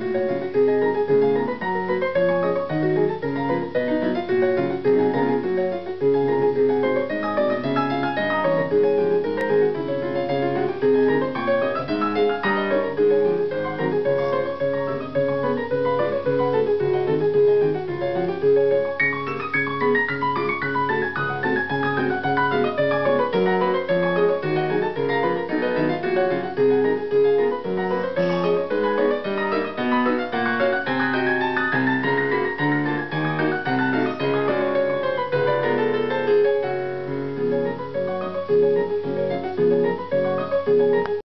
Música